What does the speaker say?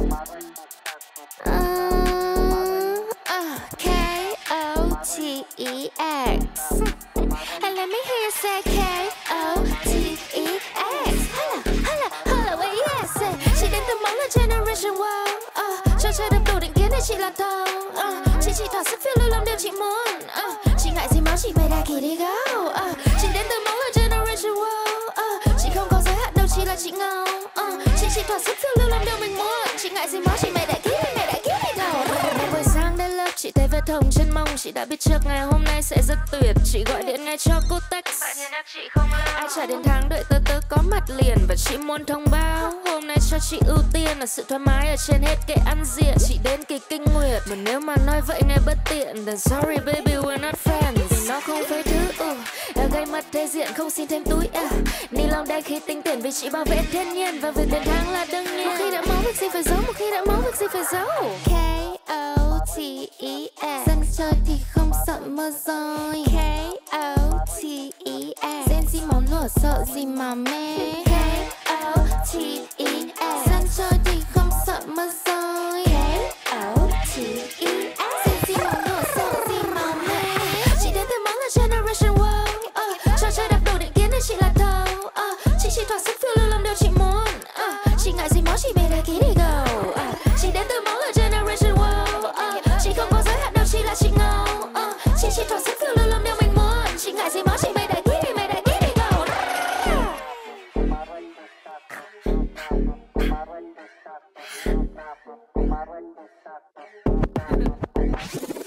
Uh, uh, K O T E X. And let me hear you say K O T E X. Holla, holla, holla, you say? Chị đến từ máu là generation wow. Uh, cho chơi đập đủ định kiến để chị là đầu. Uh, chị chỉ thỏa sức phiêu lưu làm điều chị muốn. Uh, chị ngại gì máu chị bày đà kỳ đi gấu. Uh, chị đến từ máu là generation wow. Uh, chị không có giới hạn đâu chỉ là chị ngầu. Uh, chị chỉ thỏa sức phiêu lưu làm điều mình ngại gì máu chị đà kỳ đi mày đã kỳ đi đầu. Một buổi sáng đến lớp chị thấy vết hồng trên mông. Chị đã biết trước ngày hôm nay sẽ rất tuyệt. Chị gọi điện ngay cho cô text ai trả đến tháng đợi tớ tớ có mặt liền. Và chị muốn thông báo hôm nay cho chị ưu tiên là sự thoải mái ở trên hết kệ ăn diện. Chị đến kỳ kinh nguyệt mà nếu mà nói vậy nghe bất tiện. Then sorry baby we're not friends. Nó không phải thứ uh, gây mất thể diện không xin thêm túi uh. ni lông đen khi tinh tiền vì chị bảo vệ thiên nhiên. Và việc tiền tháng là đương nhiên phải giấu một khi đã máu việc gì phải giấu. K O T E S Dân chơi thì không sợ mưa rơi. K O T E S Gen gì máu lửa sợ gì mà mê. K O T E S Dân chơi thì không sợ mưa rơi. K O T E S Gen gì máu lửa sợ gì mà mê. Chị đến từ máu là generation wow uh, Cho chơi đập đủ định kiến nên chị là đầu uh, Chị chỉ thỏa sức phiêu lưu làm điều chị muốn uh, Chị ngại gì máu chị bề ký đi đến generation, wow uh. chị không có giới hạn đâu chị là chị ngầu chị chỉ thỏa sức phiêu lưu lắm điều mình muốn chị ngại gì mà chị mày đại ký mày đại ký đi you.